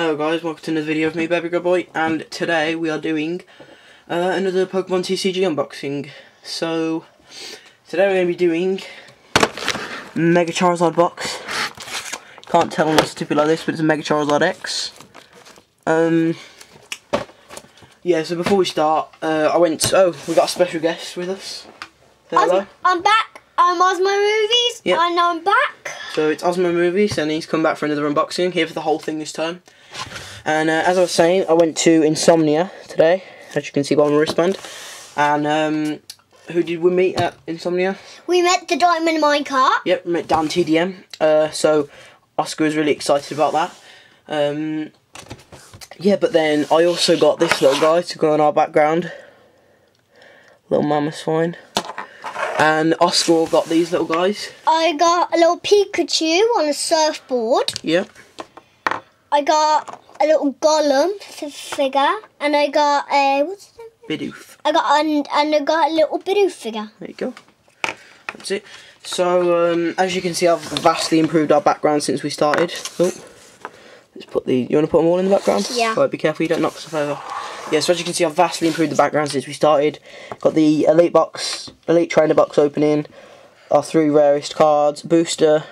Hello guys, welcome to another video of me, Babygrowboy, and today we are doing uh, another Pokemon TCG unboxing. So, today we're going to be doing Mega Charizard box. Can't tell unless it's typically like this, but it's a Mega Charizard X. Um, yeah, so before we start, uh, I went, oh, we got a special guest with us. Say hello. I'm, I'm back. I'm Osmo Movies. Yep. And I'm back. So it's Osmo Movies, and he's come back for another unboxing, here for the whole thing this time. And uh, as I was saying, I went to Insomnia today, as you can see by my wristband. And um, who did we meet at Insomnia? We met the Diamond Minecart. Yep, we met Dan TDM. Uh, so Oscar was really excited about that. Um, yeah, but then I also got this little guy to go on our background. Little Mammoth And Oscar got these little guys. I got a little Pikachu on a surfboard. Yep. I got a little Gollum figure, and I got a what's his name? Bidoof. I got and and I got a little Bidoof figure. There you go. That's it. So, um, as you can see, I've vastly improved our background since we started. Oh, let's put the. You want to put them all in the background? Yeah. Right, be careful you don't knock stuff over. Yeah, so as you can see, I've vastly improved the background since we started. Got the Elite box, Elite Trainer box opening, our three rarest cards, booster,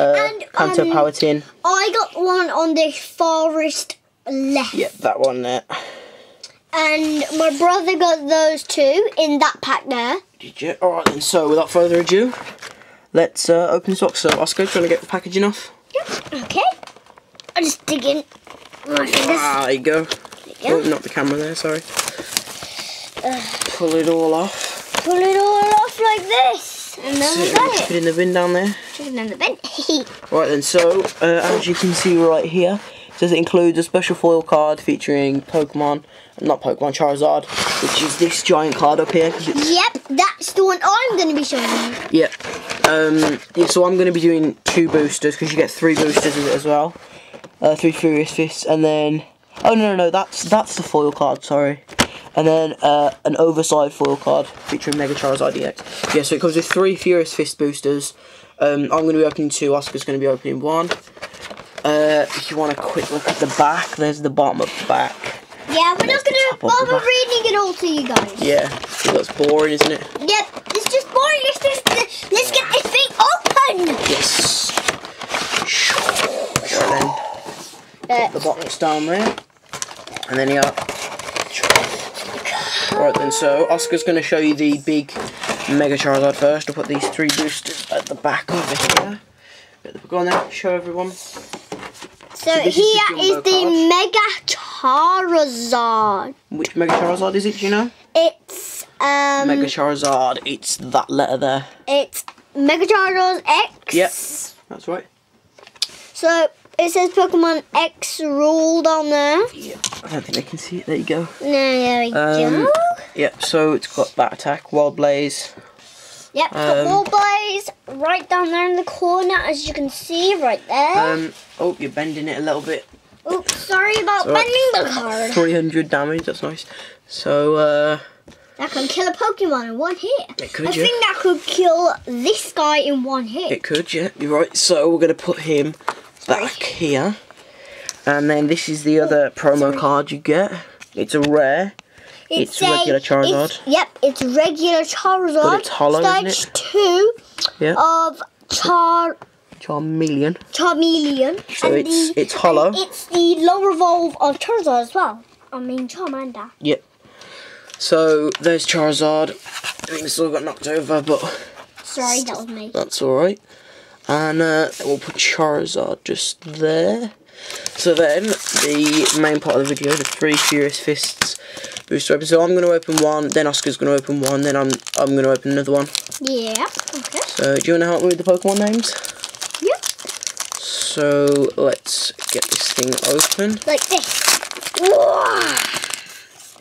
uh, And, Kanto um, Power Tin. I got one on the forest left, Yep, that one there. and my brother got those two in that pack there. Did you? Alright then, so without further ado, let's uh, open this box. So, Oscar, trying to get the packaging off. Yep. Okay. I just dig in. Ah, there you go. You Oh, not the camera there, sorry. Pull it all off. pull it all off like this, and then we got Put it. it in the bin down there. Chicken in the bin. Right then, so uh, as you can see right here, it says it includes a special foil card featuring Pokemon, not Pokemon, Charizard, which is this giant card up here. yep, that's the one I'm going to be showing you. yeah. Um, yeah, so I'm going to be doing two boosters because you get three boosters it as well. Uh, three Furious Fists, and then oh no no no that's that's the foil card. Sorry. And then uh, an oversized foil card featuring Mega Charizard EX. Yeah, so it comes with three Furious Fist boosters. Um, I'm going to be opening two. Oscar's going to be opening one. Uh, if you want a quick look at the back, there's the bottom of the back. Yeah, we're not going to the bother reading it all to you guys. Yeah, that's boring, isn't it? Yep, it's just boring. Let's, just, let's get this thing open. Yes. Right then, the Uh, box down there, and then you got. Right then, so Oscar's going to show you the big Mega Charizard first. I'll put these three boosters at the back over here. Go on then, show everyone. so is here the is the. Mega Charizard. Which Mega Charizard is it, do you know? It's um, Mega Charizard, it's that letter there. it's Mega Charizard X. Yep. That's right. So it says Pokemon X ruled on there. Yeah, I don't think they can see it. There you go. No, there we Um, go. Yep, so it's got that attack, Wild Blaze. Yep, got um, Wall Blaze right down there in the corner, as you can see right there. Um, oh, you're bending it a little bit. Oops, sorry about alright. bending the card. 300 damage, that's nice. So, uh, That can kill a Pokemon in one hit. It could, I yeah. think that could kill this guy in one hit. it could, yeah, you're right. So, we're going to put him back here. And then this is the oh, other promo card you get. It's a rare. it's regular Charizard. it's- yep, it's regular Charizard. But it's holo, isn't Stage it? two of Char Charmeleon. Charmeleon. So and it's- the- it's holo. It's the lower evolve of Charizard as well. I mean Charmander. Yep. So, there's Charizard. I think this all got knocked over, but Sorry, that was me. That's alright. And uh, we'll put Charizard just there. So then, the main part of the video, the three Furious Fists booster open. So I'm going to open one, then Oscar's going to open one, then I'm I'm going to open another one. Yeah. Okay. So do you want to help me with the Pokemon names? Yep. So let's get this thing open. Like this. Whoa.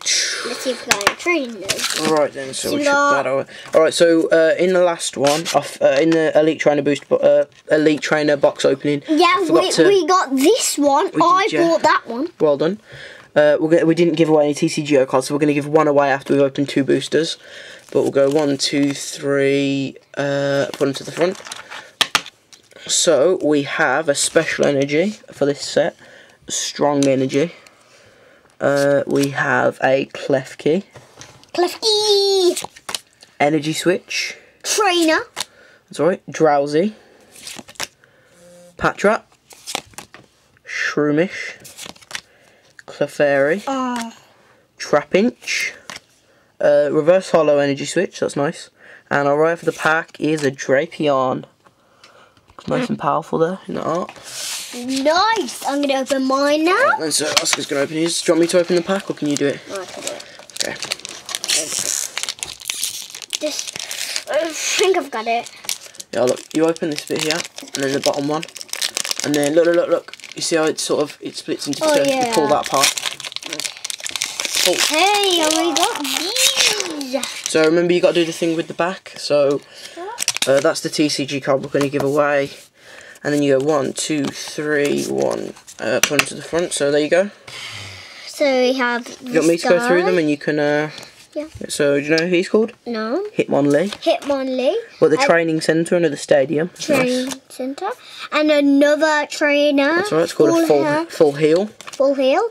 Let's see if we got any training those. Right then, so we Single. that over. Alright, so uh, in the last one, off, uh, in the Elite Trainer boost, uh, Elite Trainer box opening, Yeah, we, to- we got this one. did, I yeah. bought that one. Well done. Uh, we're gonna, we didn't give away any TCGO cards, so we're going to give one away after we've opened two boosters. But we'll go one, two, three, uh, put them to the front. So we have a special energy for this set. Strong Energy. Uh, we have a Klefki. Clef Cliffy. Energy Switch. Trainer. That's right. Drowzee. Patrat. Shroomish. Clefairy. Oh. Trapinch. Uh, reverse Holo Energy Switch. That's nice. And our right for the pack is a Drapion. Looks nice and powerful there in the art. Nice. I'm gonna open mine now. And so Oscar's going to open his. Do you want me to open the pack or can you do it? I can do it. Okay. Just. I think I've got it. Yeah, look, you open this bit here, and then the bottom one, and then look, look, look, look. You see how it sort of it splits into Oh, two. You yeah. pull that apart. Oh, Hey, we got these. so remember you got to do the thing with the back. So uh, that's the TCG card we're going to give away, and then you go one, two, three, one, uh, point to the front. So there you go. So we have. You want me to go through them, and you can. Uh, Yeah. So do you know who he's called? No. Hitmonlee. Hitmonlee. What the training centre under the stadium. That's Training nice. center. And another trainer. That's right. It's called a full hair, full heal. full heal.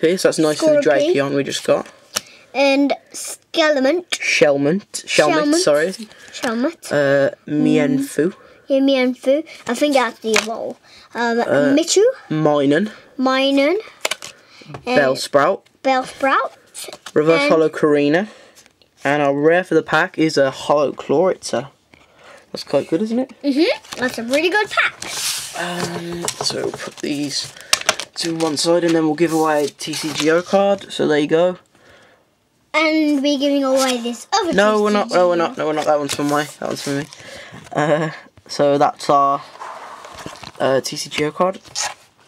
Piece. That's nice for the. Drapion we just got. And Skelement. Shelmont. Shelmet. sorry. Shelmet. Uh, Mienfu. Yimianfu. I think that's the evolve. Um, Michu. Minen. Minun. Bellsprout. Bell sprout. Reverse and- Holo Karina. And our rare for the pack is a Holo Chloritza. That's quite good, isn't it? Mm-hmm. That's a really good pack. Um, so we'll put these to one side and then we'll give away a TCGO card. So there you go. And we're giving away this other No, we're not. No, we're not. No, we're not. That one's for my. That one's for me. Uh, so that's our uh, TCGO card.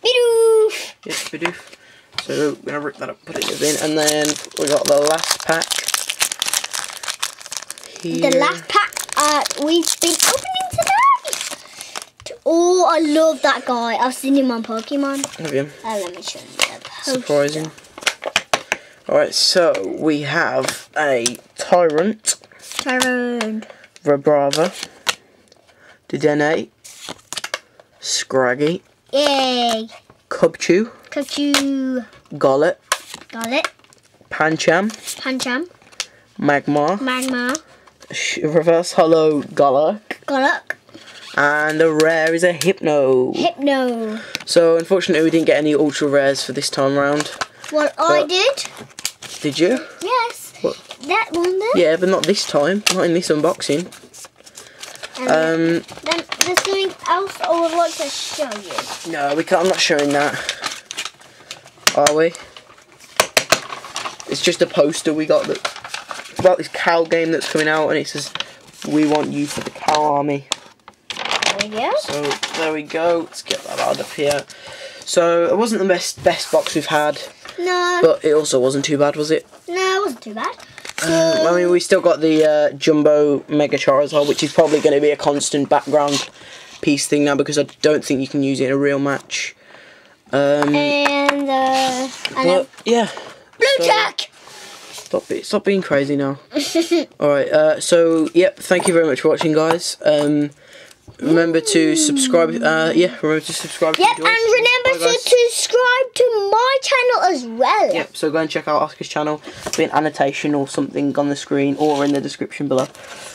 Bidoof. Yep, do. So we're gonna rip that up, put it in the bin, and then we got the last pack. Here. The last pack uh, we've been opening today. Oh, I love that guy. I've seen him on Pokemon. Have you? Uh, let me show you the poster. Surprising. Alright, so we have a Tyrunt, Tyrone. Vibrava, Dedenne, Scraggy, Yay. Cubchoo, Kachu. Golett, Got it. Pancham, Pancham. Magmar, Magma. Sh- Reverse Holo Golok, Golok. and the rare is a Hypno. Hypno. So unfortunately we didn't get any ultra rares for this time round. Well, I did. Did you? Yes. What? That one there. Yeah, but not this time. Not in this unboxing. And Um, then there's something else I would like to show you. no, we can't. I'm not showing that. Are we? It's just a poster we got that about this cow game that's coming out, and it says, "We want you for the cow army." There we go. So there we go. Let's get that out of here. So it wasn't the best best box we've had, No, but it also wasn't too bad, was it? no, it wasn't too bad. Um, I mean, we still got the uh, Jumbo Mega Charizard, which is probably going to be a constant background piece thing now because I don't think you can use it in a real match. Um, And uh, but yeah, blue so- tack. stop it, stop being crazy now. All right, uh, so yep, thank you very much for watching, guys. Um, remember to subscribe. Uh, yeah, remember to subscribe. Yep, and remember Bye, to subscribe to my channel as well. Yep, so go and check out Oscar's channel. Be an annotation or something on the screen or in the description below.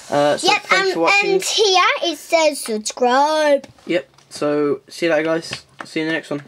Uh, so Yep, and, for watching. and here it says subscribe. Yep. So see you later, guys. See you in the next one.